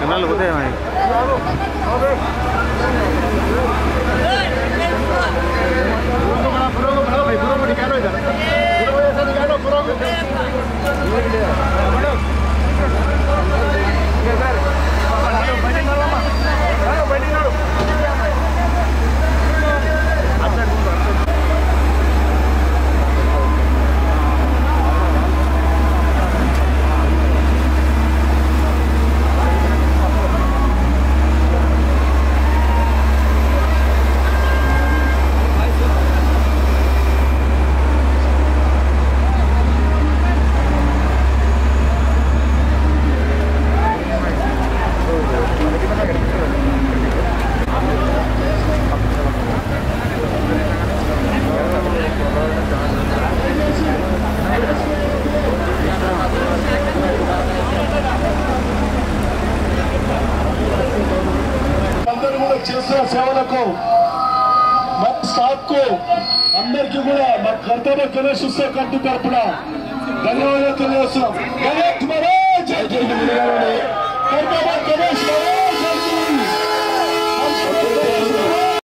Canal, ¿qué te llamas? చేసిన సేవలకు మా స్టాఫ్కు అందరికీ కూడా మా కర్తవ్య గణేష్ ఉత్సవ కమిటీ తరఫున ధన్యవాదాలు తెలియజేస్తున్నాం.